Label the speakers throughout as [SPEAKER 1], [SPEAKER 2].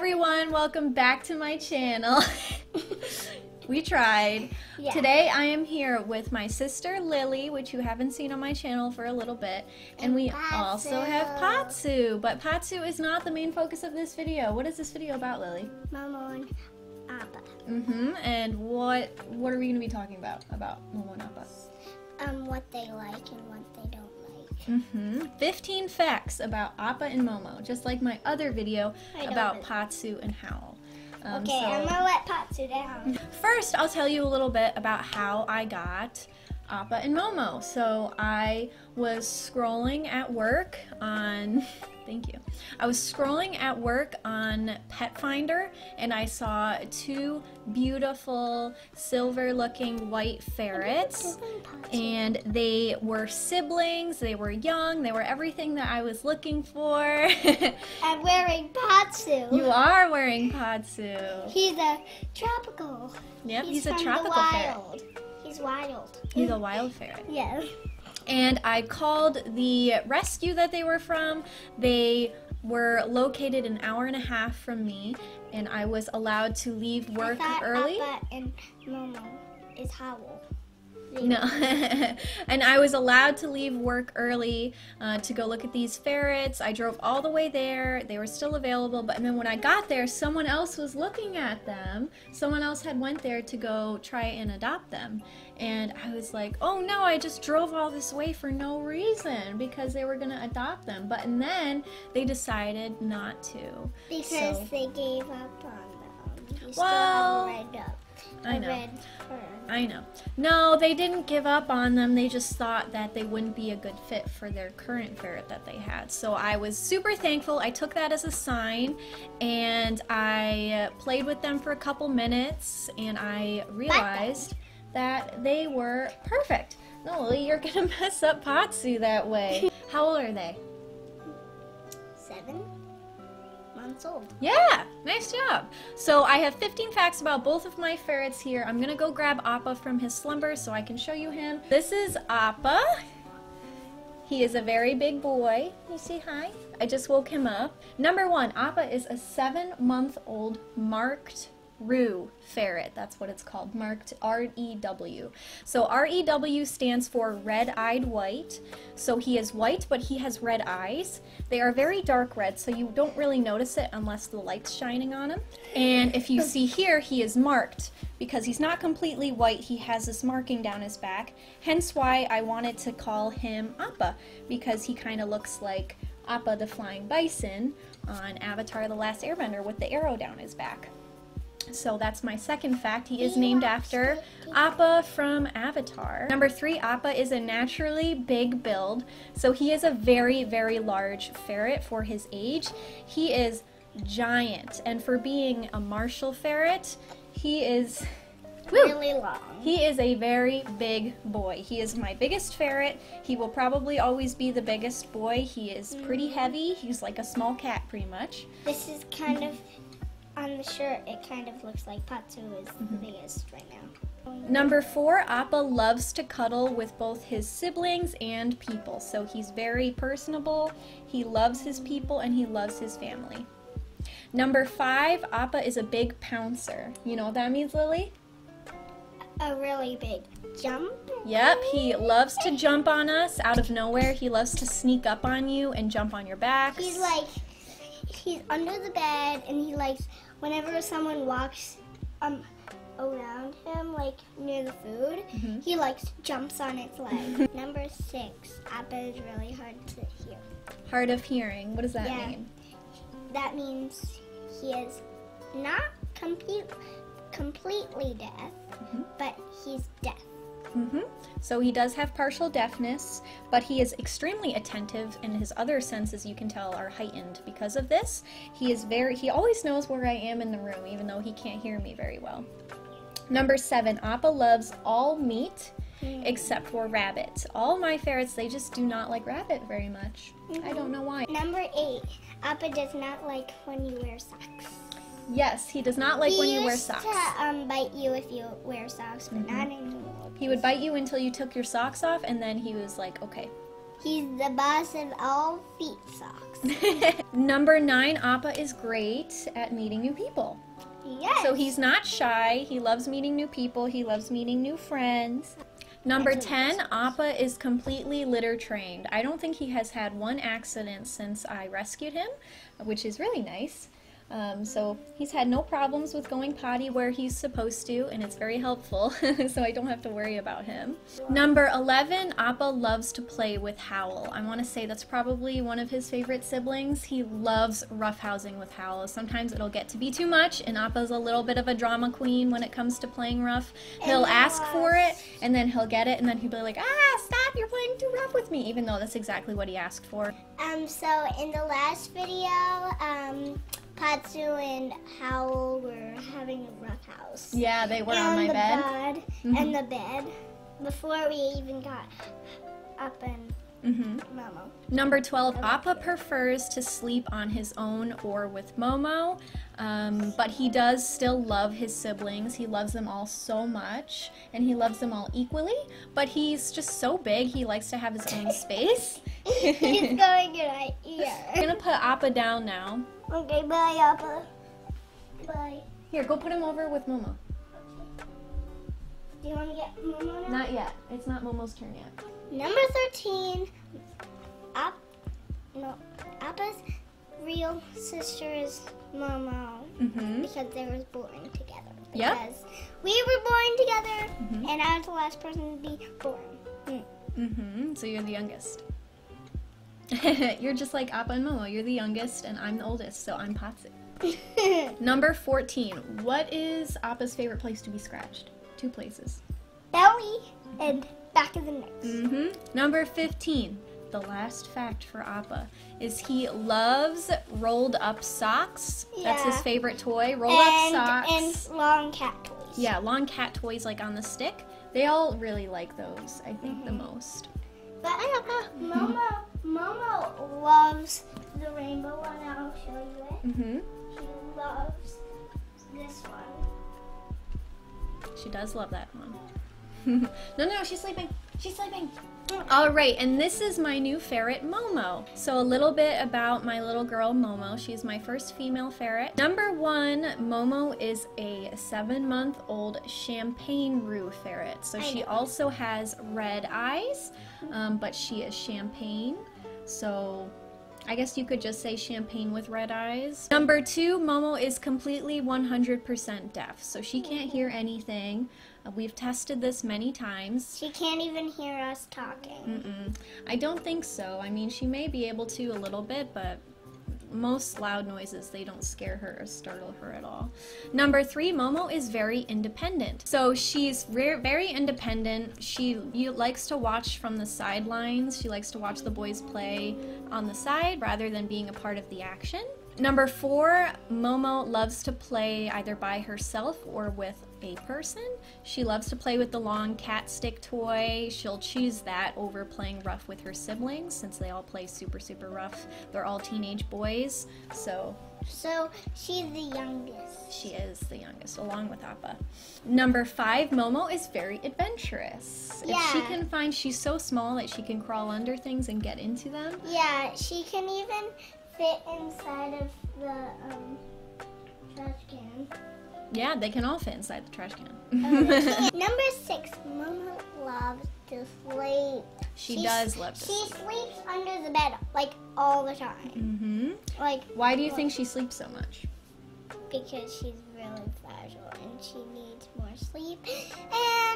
[SPEAKER 1] everyone, welcome back to my channel. we tried.
[SPEAKER 2] Yeah.
[SPEAKER 1] Today I am here with my sister Lily, which you haven't seen on my channel for a little bit, and,
[SPEAKER 2] And
[SPEAKER 1] we also have
[SPEAKER 2] Pazu.
[SPEAKER 1] Pazu. But Pazu is not the main focus of this video. What is this video about, Lily?
[SPEAKER 2] Momo and Appa.
[SPEAKER 1] Mm-hmm. And what what are we gonna be talking about about Momo and Appa?
[SPEAKER 2] Um, what they like and what they don't like.
[SPEAKER 1] Mm-hmm. 15 facts about Appa and Momo, just like my other video about. Pazu and Howl. Um,
[SPEAKER 2] Okay,
[SPEAKER 1] so-
[SPEAKER 2] I'm gonna let Pazu down.
[SPEAKER 1] First, I'll tell you a little bit about how I got Appa and Momo. So I was scrolling at work on, thank you. I was scrolling at work on Petfinder and I saw two beautiful silver looking white ferrets. And they were siblings, they were young, they were everything that I was looking for.
[SPEAKER 2] I'm wearing Pazu.
[SPEAKER 1] you are wearing Pazu.
[SPEAKER 2] He's a tropical.
[SPEAKER 1] Yep, he's, a
[SPEAKER 2] from the
[SPEAKER 1] tropical ferret.
[SPEAKER 2] He's wild.
[SPEAKER 1] He's a wild ferret.
[SPEAKER 2] Yeah.
[SPEAKER 1] And I called the rescue that they were from. They were located an hour and a half from me, and I was allowed to leave work early.
[SPEAKER 2] Appa and Momo is.
[SPEAKER 1] No. and I was allowed to leave work early uh, to go look at these ferrets. I drove all the way there. They were still available, but and then when I got there, someone else was looking at them. Someone else had went there to go try and adopt them. And I was like, "Oh no, I just drove all this way for no reason because they were going to adopt them." But and then they decided not to.
[SPEAKER 2] Because
[SPEAKER 1] So-
[SPEAKER 2] they gave up on them. You
[SPEAKER 1] Well,
[SPEAKER 2] still have red up.
[SPEAKER 1] I know. I know. No, they didn't give up on them. They just thought that they wouldn't be a good fit for their current ferret that they had. So I was super thankful. I took that as a sign and I uh, played with them for a couple minutes and I realized that they were perfect. No, you're gonna mess up Pazu that way. How old are they?
[SPEAKER 2] Seven months old.
[SPEAKER 1] Yeah, nice job. So I have 15 facts about both of my ferrets here. I'm gonna go grab Appa from his slumber so I can show you him. This is Appa. He is a very big boy. You see, hi. I just woke him up. Number one, Appa is a seven-month-old marked Rue ferret. That's what it's called, marked R-E-W. So R-E-W stands for red-eyed white. So he is white, but he has red eyes. They are very dark red, so you don't really notice it unless the light's shining on him. And if you see here, he is marked because he's not completely white. He has this marking down his back. Hence why I wanted to call him Appa because he kind of looks like Appa the flying bison on Avatar The Last Airbender with the arrow down his back. So that's my second fact. He is named after Appa from Avatar. Number three, Appa is a naturally big build. So he is a very, very large ferret for his age. He is giant. And for being a martial ferret, he is.
[SPEAKER 2] Really long.
[SPEAKER 1] He is a very big boy. He is my biggest ferret. He will probably always be the biggest boy. He is pretty heavy. He's like a small cat, pretty much.
[SPEAKER 2] This is kind of on the shirt. It kind of looks like Pazu is the
[SPEAKER 1] Mm-hmm.
[SPEAKER 2] biggest right now.
[SPEAKER 1] Number four, Appa loves to cuddle with both his siblings and people. So he's very personable, he loves his people, and he loves his family. Number five, Appa is a big pouncer. You know what that means, Lily?
[SPEAKER 2] A really big jump.
[SPEAKER 1] Yep, he loves to jump on us out of nowhere. He loves to sneak up on you and jump on your back.
[SPEAKER 2] He's like, he's under the bed, and he likes whenever someone walks um around him, like near the food,
[SPEAKER 1] Mm-hmm.
[SPEAKER 2] he like jumps on its leg. Number six, Appa is really hard to hear.
[SPEAKER 1] hard of hearing. What does that
[SPEAKER 2] Yeah.
[SPEAKER 1] mean?
[SPEAKER 2] That means he is not complete, completely deaf,
[SPEAKER 1] Mm-hmm.
[SPEAKER 2] but he's deaf.
[SPEAKER 1] Hmm So he does have partial deafness, but he is extremely attentive, and his other senses, you can tell, are heightened because of this. He is very, he always knows where I am in the room, even though he can't hear me very well. Number seven, Appa loves all meat except for rabbit. All my ferrets, they just do not like rabbit very much. I don't know why.
[SPEAKER 2] Number eight, Appa does not like when you wear socks.
[SPEAKER 1] Yes, he does not like
[SPEAKER 2] he
[SPEAKER 1] when you wear socks. Mm-hmm.
[SPEAKER 2] to um, bite you if you wear socks, but not anymore.
[SPEAKER 1] He would bite you until you took your socks off, and then he was like, okay,
[SPEAKER 2] He's the boss of all feet socks.
[SPEAKER 1] Number nine, Appa is great at meeting new people.
[SPEAKER 2] Yes.
[SPEAKER 1] So he's not shy. He loves meeting new people. He loves meeting new friends. Number 10, Appa is completely litter trained. I don't think he has had one accident since I rescued him, which is really nice. Um, so he's had no problems with going potty where he's supposed to, and it's very helpful, so I don't have to worry about him. Number 11, Appa loves to play with Howl. I want to say that's probably one of his favorite siblings. He loves roughhousing with Howl. Sometimes it'll get to be too much, and Appa's a little bit of a drama queen when it comes to playing rough. He'll ask for it, and then he'll get it, and then he'll be like, ah, stop, you're playing too rough with me, even though that's exactly what he asked for.
[SPEAKER 2] Um, so in the last video, um, Pazu and Howl were having a rough house.
[SPEAKER 1] Yeah, they were
[SPEAKER 2] and
[SPEAKER 1] on my
[SPEAKER 2] the
[SPEAKER 1] bed.
[SPEAKER 2] bed. And the bed. Before we even got up and
[SPEAKER 1] hmm
[SPEAKER 2] Momo.
[SPEAKER 1] Number 12, Appa prefers to sleep on his own or with Momo, um, but he does still love his siblings. He loves them all so much, and he loves them all equally, but he's just so big, he likes to have his own space.
[SPEAKER 2] He's going in my ear.
[SPEAKER 1] I'm gonna put Appa down now.
[SPEAKER 2] Okay, bye, Appa. Bye.
[SPEAKER 1] Here, go put him over with Momo.
[SPEAKER 2] Do you want to get Momo now?
[SPEAKER 1] Not yet. It's not Momo's turn yet.
[SPEAKER 2] Number 13, App, no, Appa's real sister is Momo
[SPEAKER 1] Mm-hmm.
[SPEAKER 2] because they were born together.
[SPEAKER 1] Yep.
[SPEAKER 2] Because we were born together, Mhm. and I was the last person to be born. Mm.
[SPEAKER 1] Mm-hmm. So you're the youngest. you're just like Appa and Momo. You're the youngest, and I'm the oldest, so I'm Pazu. Number 14. What is Appa's favorite place to be scratched? Two places.
[SPEAKER 2] Belly and back of the neck.
[SPEAKER 1] Mm-hmm. Number 15. The last fact for Appa is he loves rolled up socks. That's his favorite toy. Rolled
[SPEAKER 2] and,
[SPEAKER 1] up socks.
[SPEAKER 2] and long cat toys.
[SPEAKER 1] yeah, long cat toys like on the stick. They all really like those, I think, the most.
[SPEAKER 2] But Appa, Momo, Momo loves the rainbow one. I'll show you it.
[SPEAKER 1] Mm-hmm.
[SPEAKER 2] She loves this one.
[SPEAKER 1] She does love that one. no, no, she's sleeping. She's sleeping. All right, and this is my new ferret, Momo. So, a little bit about my little girl, Momo. She's my first female ferret. Number one, Momo is a seven month old champagne roux ferret. So, she also has red eyes, um, but she is champagne. So, I guess you could just say champagne with red eyes. Number two, Momo is completely 100% deaf, so she can't hear anything. Uh, we've tested this many times.
[SPEAKER 2] She can't even hear us talking.
[SPEAKER 1] Mm-mm. I don't think so. I mean, she may be able to a little bit, but most loud noises they don't scare her or startle her at all. Number three, Momo is very independent. So she's very independent. She likes to watch from the sidelines. She likes to watch the boys play on the side rather than being a part of the action. Number four, Momo loves to play either by herself or with a person. She loves to play with the long cat stick toy. She'll choose that over playing rough with her siblings since they all play super, super rough. They're all teenage boys, so
[SPEAKER 2] So she's the youngest.
[SPEAKER 1] she is the youngest, along with Appa. Number five, Momo is very adventurous. Yeah. If she can find, she's so small that she can crawl under things and get into them.
[SPEAKER 2] Yeah, she can even fit inside of the um, trash can.
[SPEAKER 1] Yeah, they can all fit inside the trash can.
[SPEAKER 2] Number six, Mama loves to sleep.
[SPEAKER 1] she
[SPEAKER 2] She's-
[SPEAKER 1] does love to
[SPEAKER 2] She
[SPEAKER 1] sleep.
[SPEAKER 2] sleeps under the bed like all the time.
[SPEAKER 1] hmm
[SPEAKER 2] Like
[SPEAKER 1] Why do you think she sleeps so much?
[SPEAKER 2] because she's really fragile and she needs more sleep.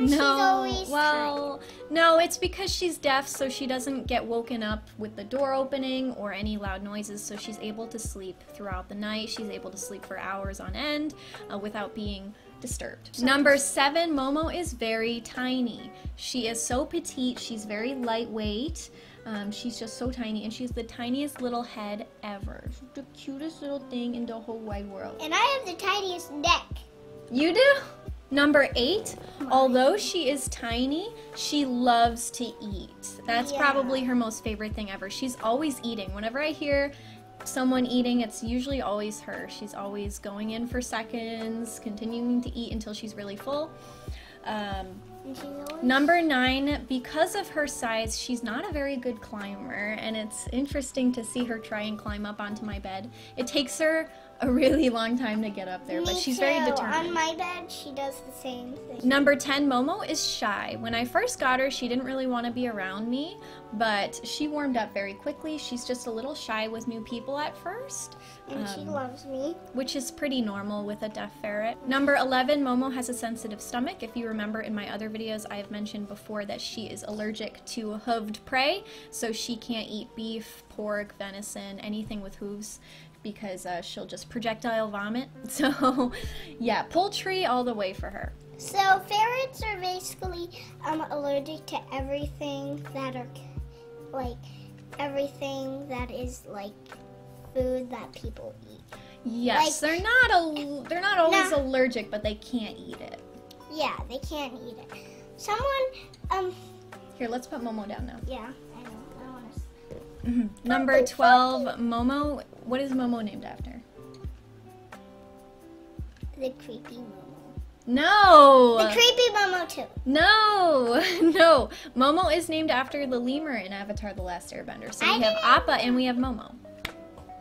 [SPEAKER 2] And she's
[SPEAKER 1] No,
[SPEAKER 2] always
[SPEAKER 1] well, no, it's because she's deaf, so she doesn't get woken up with the door opening or any loud noises, so she's able to sleep throughout the night. She's able to sleep for hours on end uh, without being disturbed. Number seven, Momo is very tiny. She is so petite, she's very lightweight. Um, she's just so tiny, and she's the tiniest little head ever. She's the cutest little thing in the whole wide world.
[SPEAKER 2] And I have the tiniest neck.
[SPEAKER 1] You do? Number eight, although she is tiny, she loves to eat. That's
[SPEAKER 2] Yeah.
[SPEAKER 1] probably her most favorite thing ever. She's always eating. Whenever I hear someone eating, it's usually always her. She's always going in for seconds, continuing to eat until she's really full. Um,
[SPEAKER 2] And she's always
[SPEAKER 1] Number nine, because of her size, she's not a very good climber, and it's interesting to see her try and climb up onto my bed. It takes her a really long time to get up there, but
[SPEAKER 2] Me
[SPEAKER 1] she's very
[SPEAKER 2] too.
[SPEAKER 1] determined.
[SPEAKER 2] On my bed, she does the same thing.
[SPEAKER 1] Number 10, Momo is shy. When I first got her, she didn't really want to be around me, but she warmed up very quickly. She's just a little shy with new people at first,
[SPEAKER 2] And she
[SPEAKER 1] Um,
[SPEAKER 2] loves me.
[SPEAKER 1] which is pretty normal with a deaf ferret. Number 11, Momo has a sensitive stomach. If you remember in my other videos, I have mentioned before that she is allergic to hooved prey, so she can't eat beef, pork, venison, anything with hooves because uh, she'll just projectile vomit. So, yeah, poultry all the way for her.
[SPEAKER 2] So ferrets are basically um, allergic to everything that are like everything that is like food that people eat.
[SPEAKER 1] Yes,
[SPEAKER 2] Like-
[SPEAKER 1] they're not al- they're not always
[SPEAKER 2] Nah.
[SPEAKER 1] allergic, but they can't eat it.
[SPEAKER 2] Yeah, they can't eat it. Someone um
[SPEAKER 1] Here, let's put Momo down now.
[SPEAKER 2] yeah, I know. I want to.
[SPEAKER 1] Number 12, Momo. What is Momo named after?
[SPEAKER 2] The creepy Momo.
[SPEAKER 1] No!
[SPEAKER 2] The creepy Momo too.
[SPEAKER 1] no! No! Momo is named after the lemur in Avatar The Last Airbender. So
[SPEAKER 2] I
[SPEAKER 1] we have
[SPEAKER 2] didn't-
[SPEAKER 1] Appa and we have Momo.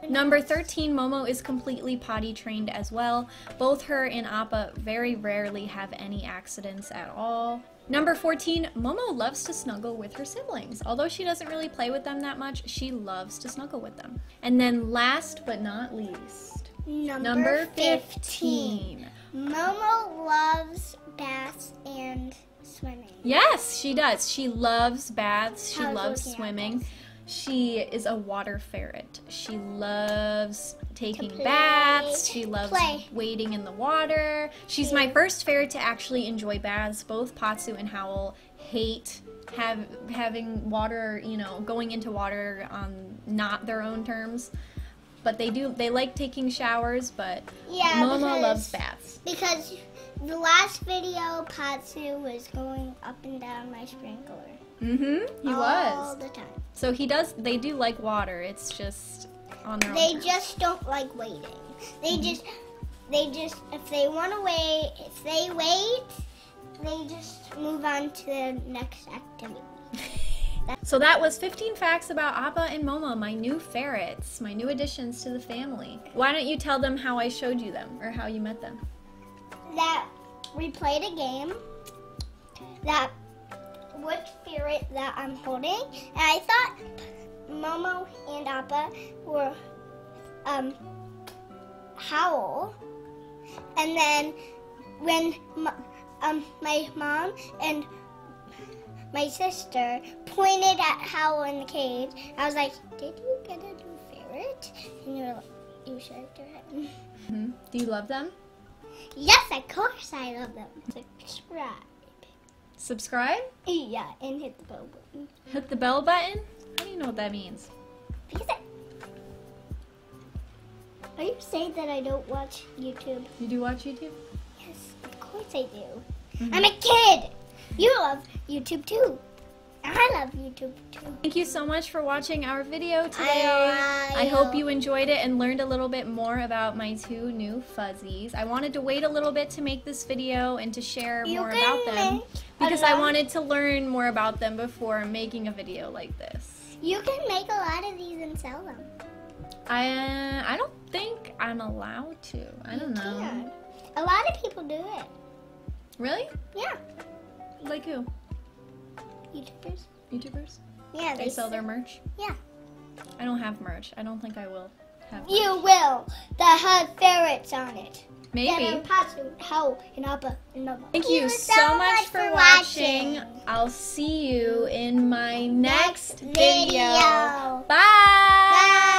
[SPEAKER 1] Number 13, Momo is completely potty trained as well. Both her and Appa very rarely have any accidents at all. Number 14, Momo loves to snuggle with her siblings. Although she doesn't really play with them that much, she loves to snuggle with them. And then last but not least,
[SPEAKER 2] Number,
[SPEAKER 1] number
[SPEAKER 2] 15.
[SPEAKER 1] 15.
[SPEAKER 2] Momo loves baths and swimming.
[SPEAKER 1] Yes, she does. She loves baths. She loves swimming. She is a water ferret. She loves taking baths. She loves
[SPEAKER 2] Play.
[SPEAKER 1] wading in the water. She's my first ferret to actually enjoy baths. Both Pazu and Howl hate have having water, you know, going into water on not their own terms. But they do they like taking showers, but
[SPEAKER 2] Yeah, because-
[SPEAKER 1] loves baths.
[SPEAKER 2] Because the last video, Pazu was going up and down my sprinkler.
[SPEAKER 1] Mm-hmm. He
[SPEAKER 2] all
[SPEAKER 1] was.
[SPEAKER 2] the time.
[SPEAKER 1] So he does. They do like water. It's just on their
[SPEAKER 2] They just don't like waiting. They just, they just, if they want to wait, if they wait, they just move on to the next activity.
[SPEAKER 1] So that was 15 facts about Appa and Momo, my new ferrets, my new additions to the family. Why don't you tell them how I showed you them or how you met them?
[SPEAKER 2] That we played a game. That which ferret that I'm holding, and I thought Momo and Appa were um Howl, and then when um my mom and my sister pointed at Howl in the cage, I was like, "Did you get a new ferret?" And you were like, you shook your head.
[SPEAKER 1] hmm Do you love them?
[SPEAKER 2] Yes, of course I love them. Subscribe.
[SPEAKER 1] Subscribe?
[SPEAKER 2] Yeah, and hit the bell button.
[SPEAKER 1] Hit the bell button? How do you know what that means?
[SPEAKER 2] Because I... Are you saying that I don't watch YouTube?
[SPEAKER 1] You do watch YouTube?
[SPEAKER 2] Yes, of course I do.
[SPEAKER 1] Mhm.
[SPEAKER 2] I'm a kid. You love YouTube too. I love YouTube too.
[SPEAKER 1] Thank you so much for watching our video today.
[SPEAKER 2] I-
[SPEAKER 1] I hope you enjoyed it and learned a little bit more about my two new fuzzies. I wanted to wait a little bit to make this video and to share
[SPEAKER 2] You
[SPEAKER 1] more about them
[SPEAKER 2] make
[SPEAKER 1] because I wanted to learn more about them before making a video like this.
[SPEAKER 2] You can make a lot of these and sell them.
[SPEAKER 1] I uh, I don't think I'm allowed to. I don't know.
[SPEAKER 2] Yeah. A lot of people do it.
[SPEAKER 1] Really?
[SPEAKER 2] Yeah.
[SPEAKER 1] Like who?
[SPEAKER 2] YouTubers.
[SPEAKER 1] YouTubers?
[SPEAKER 2] Yeah,
[SPEAKER 1] They sell their merch?
[SPEAKER 2] Yeah.
[SPEAKER 1] I don't have merch. I don't think I will have.
[SPEAKER 2] You will. That has ferrets on it.
[SPEAKER 1] Maybe.
[SPEAKER 2] That Pazu, Howl, and Appa, and Momo.
[SPEAKER 1] Thank you so much for watching. I'll see you in my next
[SPEAKER 2] Next
[SPEAKER 1] video.
[SPEAKER 2] video.
[SPEAKER 1] Bye.